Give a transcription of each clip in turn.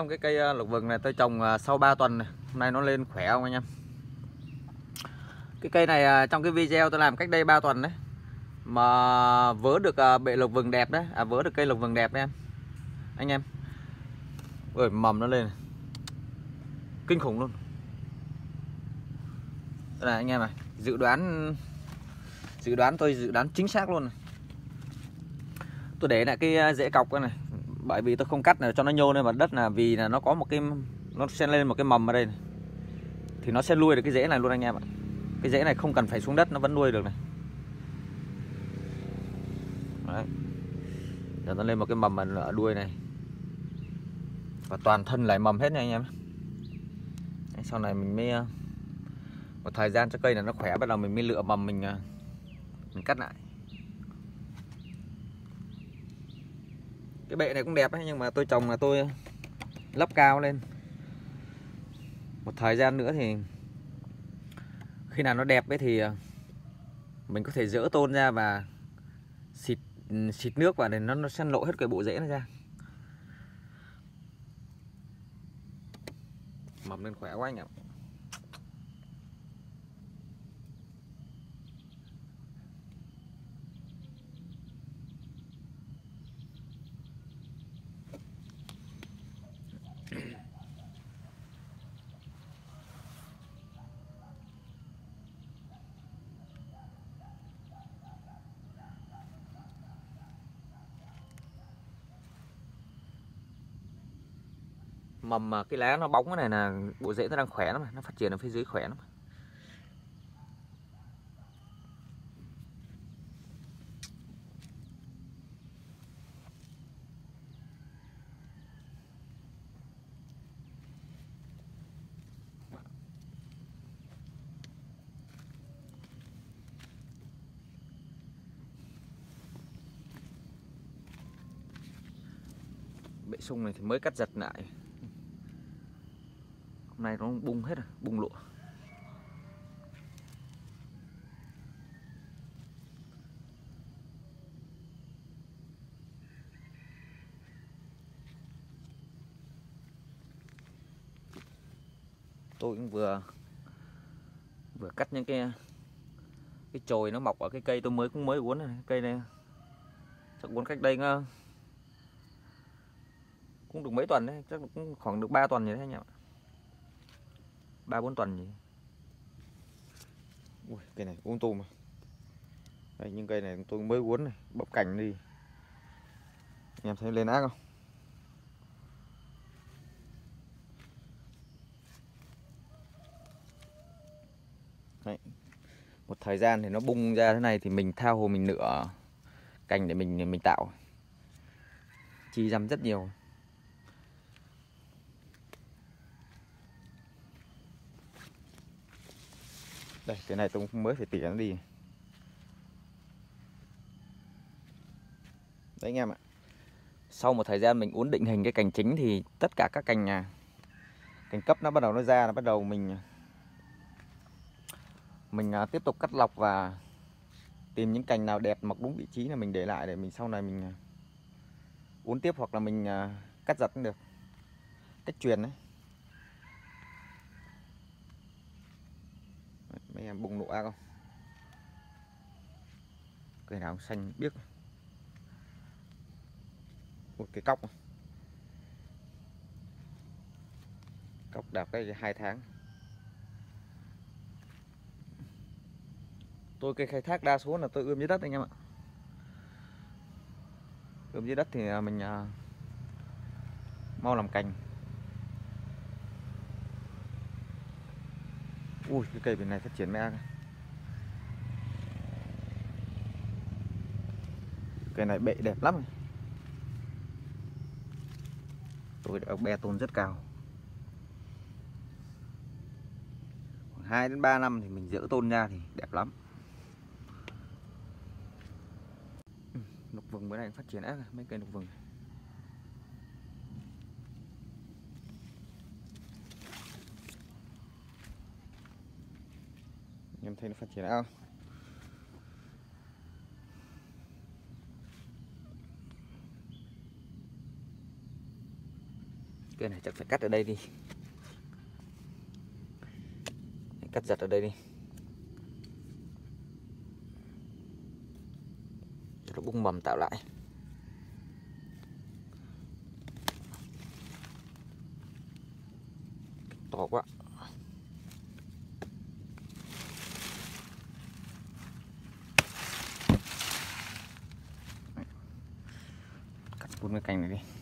không? Cái cây ờ, lục vừng này tôi trồng ờ, sau 3 tuần này. Hôm nay nó lên khỏe không anh em? Cái cây này ờ, trong cái video tôi làm cách đây 3 tuần đấy. Mà vớ được bệ lục vừng đẹp đấy. À vớ được cây lục vừng đẹp đấy em. Anh em. Ơi mầm nó lên. Này. kinh khủng luôn. Đây này, anh em này. Dự đoán dự đoán tôi, dự đoán chính xác luôn này. Tôi để lại cái rễ cọc này bởi vì tôi không cắt này cho nó nhô lên mặt đất là vì là nó có một cái nó sẽ lên một cái mầm ở đây này. thì nó sẽ nuôi được cái rễ này luôn anh em ạ. Cái rễ này không cần phải xuống đất nó vẫn nuôi được này. Đấy. Giờ nó lên một cái mầm ở đuôi này. Và toàn thân lại mầm hết nha anh em. Đấy, sau này mình mới ờ, một thời gian cho cây này nó khỏe bắt đầu mình mới lựa mầm mình ờ, mình cắt lại. Cái bệ này cũng đẹp ấy, nhưng mà tôi trồng là tôi lắp cao lên. Một thời gian nữa thì khi nào nó đẹp ấy thì ờ, mình có thể dỡ tôn ra và xịt ừ, xịt nước vào để nó nó sẽ lộ hết cái bộ rễ nó ra. Mầm lên khỏe quá anh ạ. Mầm mà cái lá nó bóng cái này là bộ rễ nó đang khỏe lắm nó phát triển ở phía dưới khỏe lắm. Bệ sung này thì mới cắt giật lại hôm nay nó bung hết rồi, bung lụa. Tôi cũng vừa vừa cắt những cái cái chồi nó mọc ở cái cây tôi mới, cũng mới uốn này, cây này. Chắc uốn cách đây cũng được mấy tuần đấy, chắc cũng khoảng được 3 tuần rồi đấy anh em ạ ba bốn tuần gì Ui, cây này uống tôm mà đây những cây này tôi mới uốn này bắp cành đi. Anh em thấy lên ác không? Đấy. một thời gian thì nó bung ra thế này thì mình thao hồ mình nửa cành để mình để mình tạo. Chi răm rất nhiều. Đây, cái này tôi mới phải tỉa nó đi. Đấy, anh em ạ. Sau một thời gian mình uốn định hình cái cành chính thì tất cả các cành nhà cành cấp nó bắt đầu nó ra, nó bắt đầu mình mình à, tiếp tục cắt lọc và tìm những cành nào đẹp mọc đúng vị trí là mình để lại để mình sau này mình à, uốn tiếp hoặc là mình à, cắt giật cũng được. Cách truyền đấy mấy em bùng nụ không? Cây nào xanh biếc. Một cái cóc cóc đạp cái hai tháng. Tôi cây khai thác đa số là tôi ươm dưới đất anh em ạ. Ươm dưới đất thì à, mình à, mau làm cành. Ui, cái cây bên này phát triển mẹ cây này bệ đẹp lắm. Tôi đã be tôn rất cao. Khoảng 2 đến 3 năm thì mình dỡ tôn ra thì đẹp lắm. Ừ, lục vừng bữa nay phát triển ác mấy cây lục vừng. này. Em thấy nó phát triển ao. Cây này chắc phải cắt ở đây đi. Cắt giật ở đây đi. Cho nó bung mầm tạo lại. To quá. Cắt luôn cái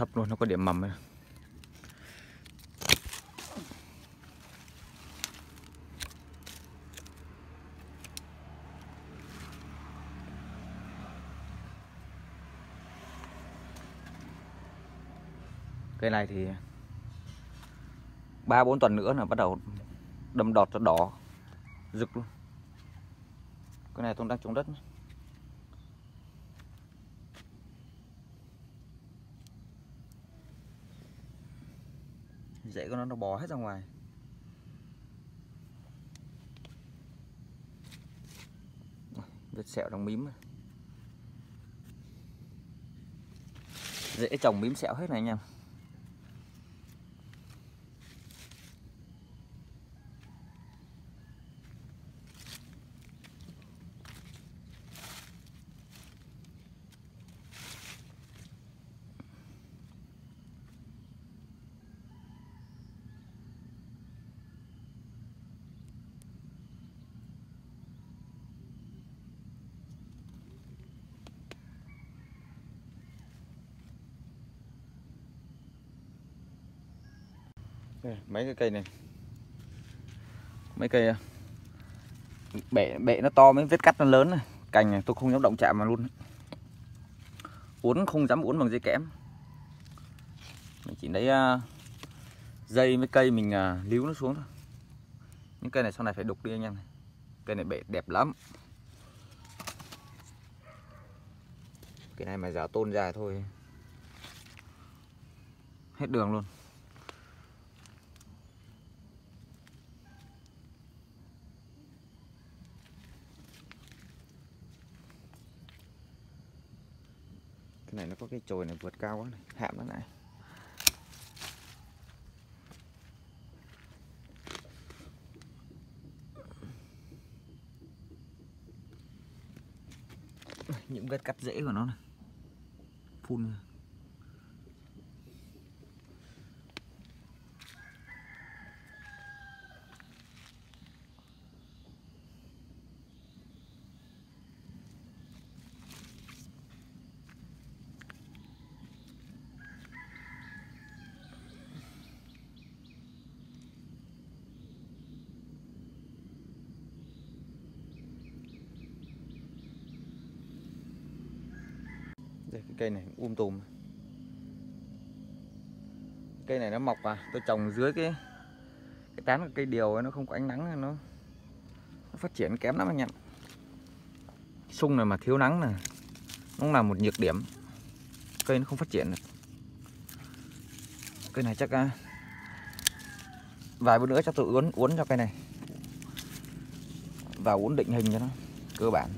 thấp luôn, nó có điểm mầm này. cây này thì ba bốn tuần nữa là bắt đầu đâm đọt cho đỏ, rực luôn cái này tôi đang trồng đất nhé. Rễ của nó nó bò hết ra ngoài vết sẹo trong mím này. rễ trồng mím sẹo hết này anh em Đây, mấy cái cây này? Mấy cây à, bệ bệ nó to mấy vết cắt nó lớn này. Cành này tôi không dám động chạm mà luôn. Uốn không dám uốn bằng dây kẽm. Mình chỉ lấy uh, dây với cây mình uh, líu nó xuống thôi. Những cây này sau này phải đục đi anh em này. Cây này bệ đẹp lắm. Cái này mà giả tôn dài thôi. Hết đường luôn có cái chồi này vượt cao quá này, hạm nó lại. Những vết cắt rễ của nó này. Phun cây này um tùm. Cây này nó mọc à tôi trồng dưới cái cái tán của cây điều ấy, nó không có ánh nắng nó, nó phát triển kém lắm anh em sung này mà thiếu nắng này nó là một nhược điểm. Cây nó không phát triển được. Cây này chắc à, vài bữa nữa chắc tôi uốn uốn cho cây này. Và uốn định hình cho nó cơ bản.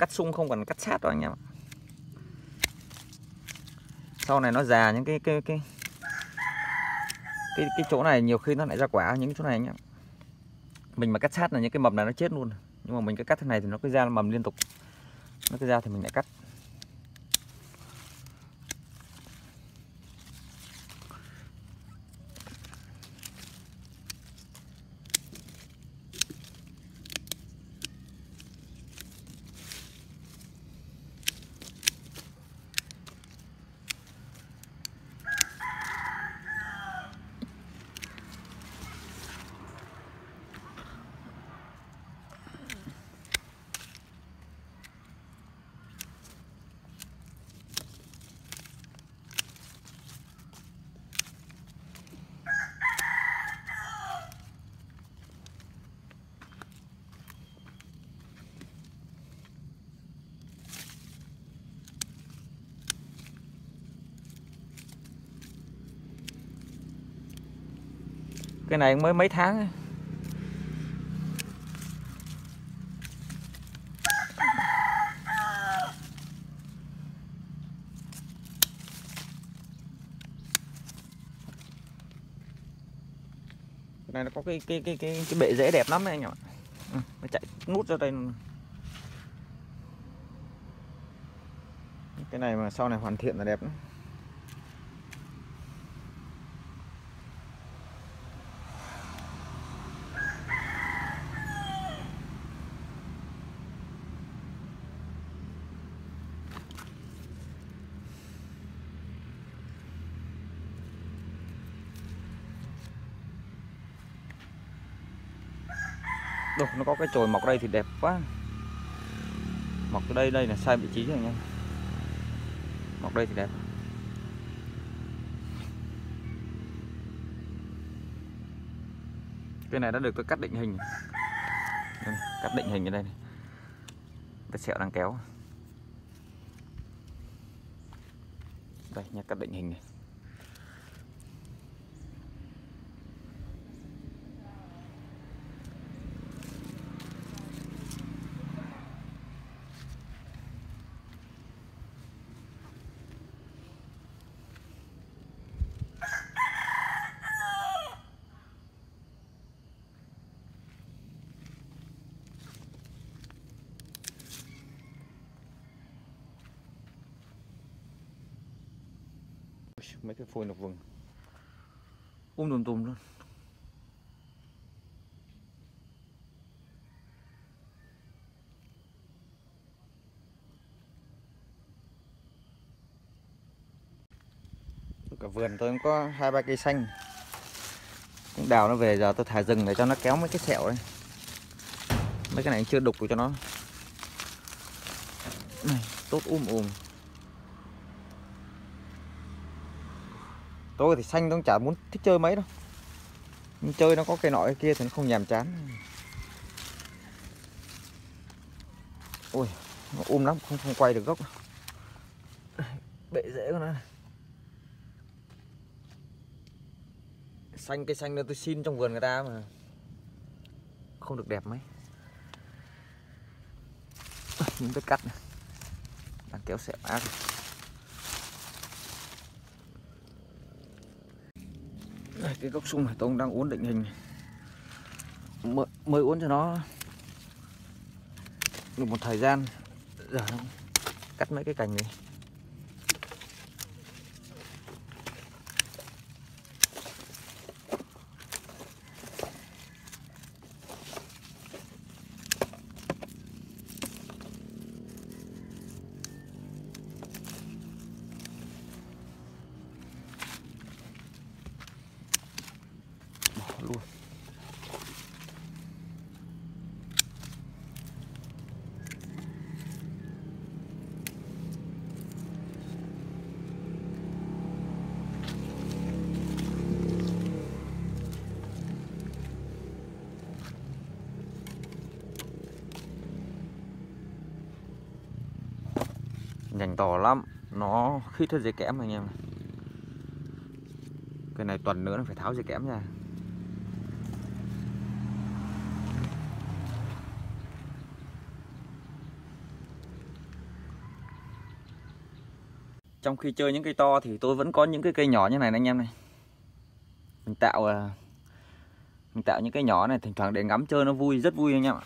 Cắt sung không cần cắt sát đâu anh em ạ. Sau này nó già những cái cái cái cái cái chỗ này nhiều khi nó lại ra quả, những chỗ này anh em mình mà cắt sát là những cái mầm này nó chết luôn. Nhưng mà mình cứ cắt thế này thì nó cứ ra mầm liên tục. Nó cứ ra thì mình lại cắt. Cái này mới mấy tháng ấy. cái này nó có cái cái cái cái, cái bệ rễ đẹp lắm đấy anh em ạ ừ, nó chạy nút ra đây cái này mà sau này hoàn thiện là đẹp lắm. Đồ, nó có cái chồi mọc đây thì đẹp quá. Mọc đây đây là sai vị trí rồi nha Mọc đây thì đẹp. Cái này đã được tôi cắt định hình. Đây, Cắt định hình ở đây này. Cái sẹo đang kéo. Đây nha cắt định hình này. Mấy cái phôi lục vừng. Um tùm tùm luôn. Cả vườn tôi cũng có hai ba cây xanh. Cũng đào nó về giờ tôi thả rừng để cho nó kéo mấy cái sẹo đây mấy cái này chưa đục cho nó. Này tốt um um tôi thì xanh cũng chả muốn thích chơi mấy đâu. Nhưng chơi nó có cây nọ cái kia thì nó không nhàm chán. Ui, nó um lắm, không không quay được gốc. Bệ rễ của nó xanh cây xanh nữa tôi xin trong vườn người ta mà. Không được đẹp mấy. Những tôi cắt này. Đang kéo xẹo ác Đây, cái gốc sung này tôi đang uốn định hình. Mới, mới uốn cho nó được một thời gian. Giờ cắt mấy cái cành này cảnh to lắm. Nó khít hết dây kẽm anh em cái này tuần nữa nó phải tháo dây kẽm ra. Trong khi chơi những cây to thì tôi vẫn có những cái cây nhỏ như này anh em này. Mình tạo à, mình tạo những cái nhỏ này thỉnh thoảng để ngắm chơi nó vui, rất vui anh em ạ.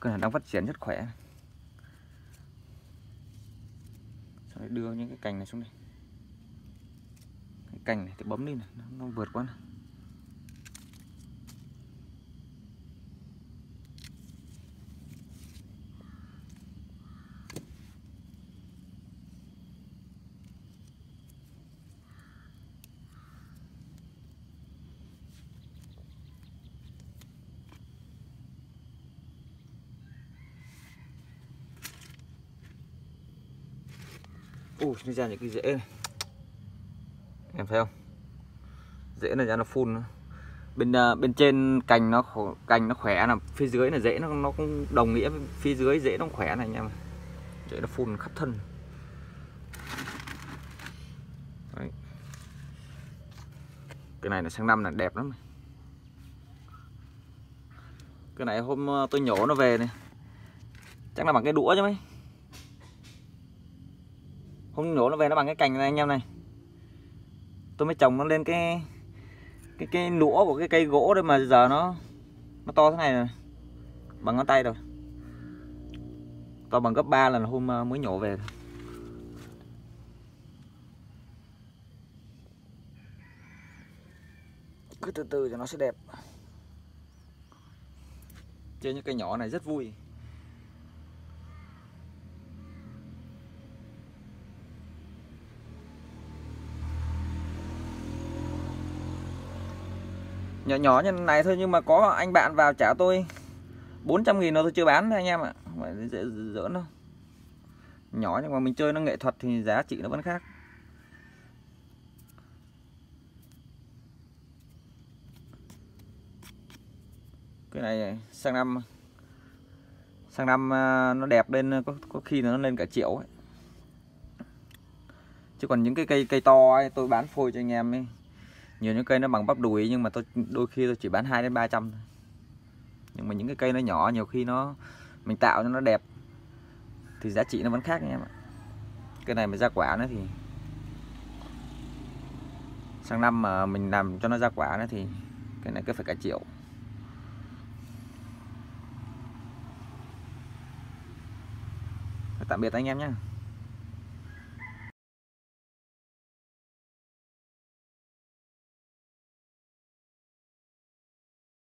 Cây này đang phát triển rất khỏe. Đưa những cái cành này xuống đây cái cành này thì bấm đi này nó, nó vượt quá này. Ui, nó ra những cái rễ này Em thấy không? Rễ này ra nó phun nữa. Bên à, bên trên cành nó cành nó khỏe là phía dưới là rễ nó nó cũng đồng nghĩa với phía dưới rễ nó khỏe này anh em. Rễ nó phun khắp thân. Đấy. Cái này là sang năm là đẹp lắm. Cái này hôm à, tôi nhổ nó về này. Chắc là bằng cái đũa chứ mấy không nhổ nó về nó bằng cái cành này anh em này. Tôi mới trồng nó lên cái cái cái lũa của cái cây gỗ đây mà giờ nó nó to thế này rồi. Bằng ngón tay rồi. To bằng gấp 3 lần hôm ờ, mới nhổ về cứ từ từ cho nó sẽ đẹp. Chơi những cây nhỏ này rất vui. Nhỏ nhỏ như này thôi nhưng mà có anh bạn vào trả tôi 400 nghìn nó tôi chưa bán anh em ạ. Không phải dễ giỡn đâu nhỏ nhưng mà mình chơi nó nghệ thuật thì giá trị nó vẫn khác. Cái này sang năm sang năm à, nó đẹp lên có, có khi nó lên cả triệu ấy. chứ còn những cái cây cây to ấy, tôi bán phôi cho anh em ấy nhiều những cây nó bằng bắp đùi, nhưng mà tôi, đôi khi tôi chỉ bán 2 đến 300 thôi. Nhưng mà những cái cây nó nhỏ, nhiều khi nó, mình tạo cho nó đẹp, thì giá trị nó vẫn khác nha em ạ. Cái này mà ra quả nữa thì, sang năm mà mình làm cho nó ra quả nữa thì cái này cứ phải cả triệu. Tạm biệt anh em nhé